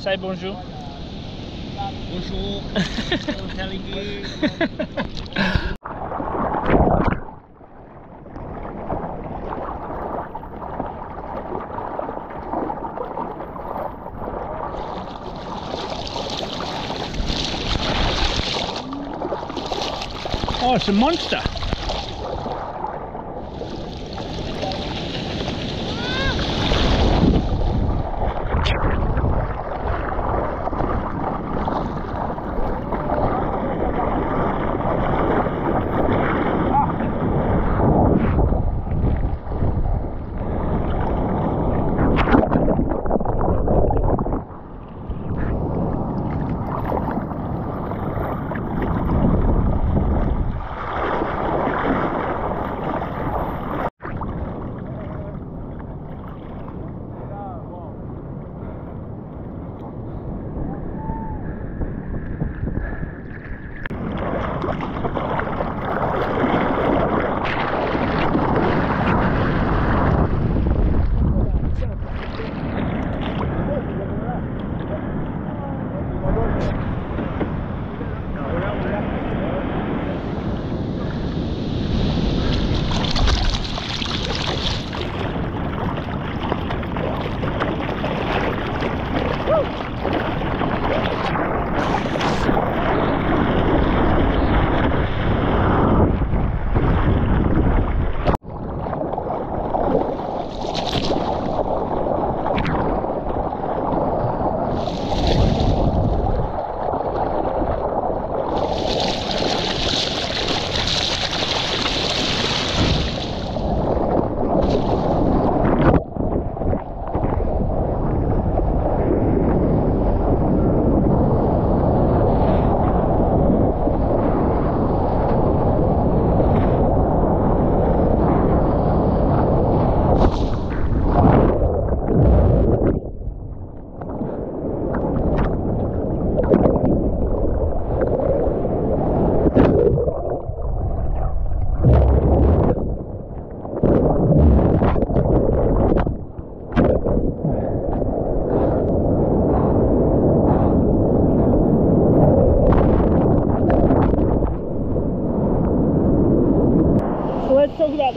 Say bonjour. Bonjour. I'm telling you. Oh, it's a monster.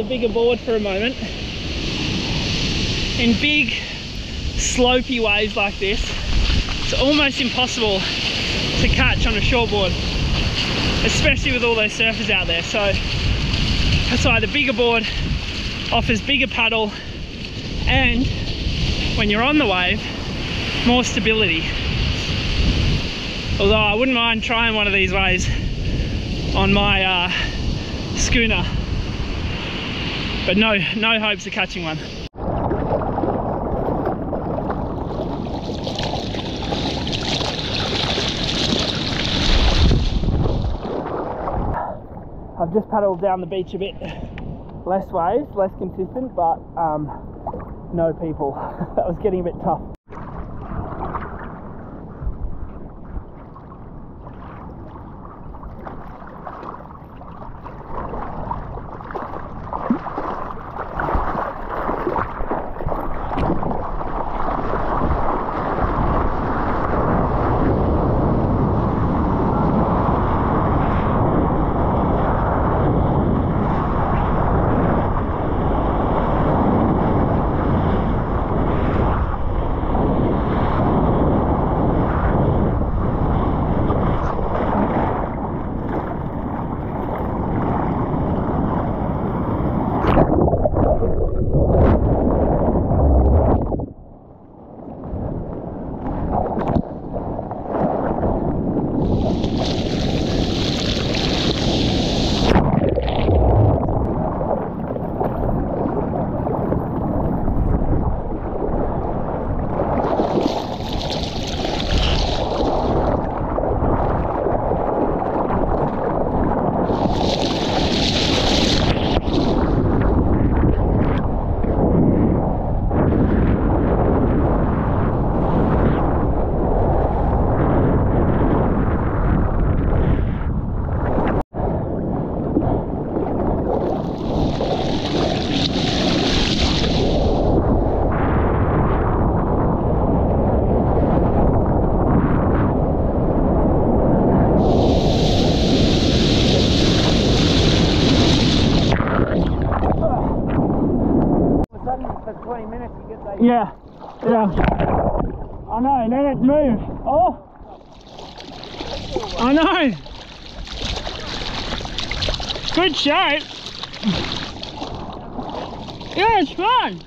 The bigger board for a moment. In big slopey waves like this, it's almost impossible to catch on a shortboard, especially with all those surfers out there. So that's why the bigger board offers bigger paddle and when you're on the wave, more stability. Although I wouldn't mind trying one of these waves on my uh, schooner but no no hopes of catching one. I've just paddled down the beach a bit. Less waves less consistent but um, no people. That was getting a bit tough Yeah, yeah. I know, and then it moves. Oh! I know! Good shape. Yeah, it's fun.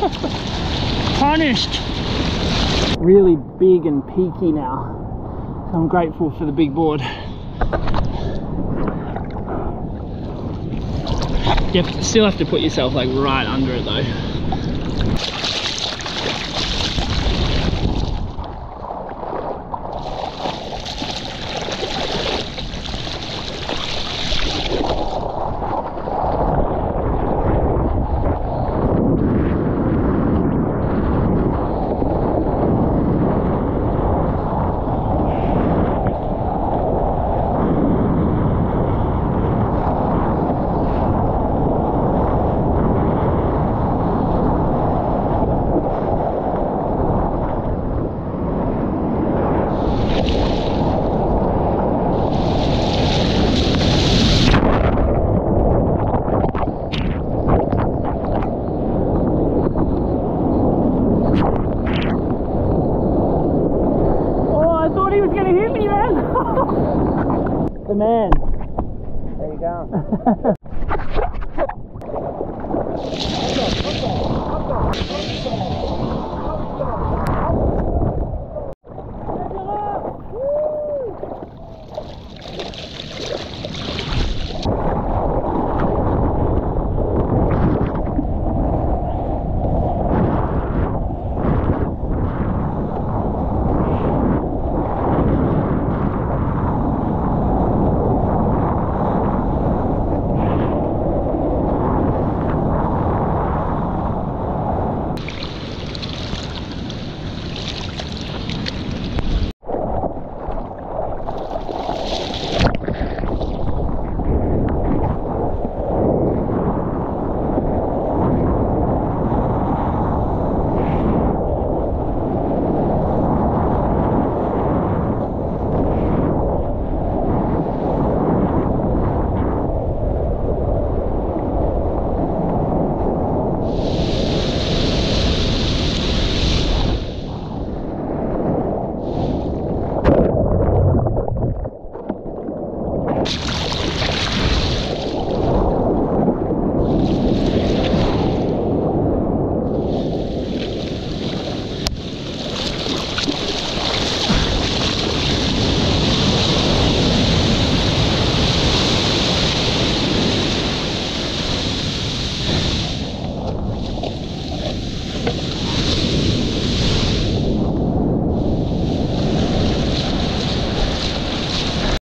Punished. Really big and peaky now. So I'm grateful for the big board. You still have to put yourself like right under it though.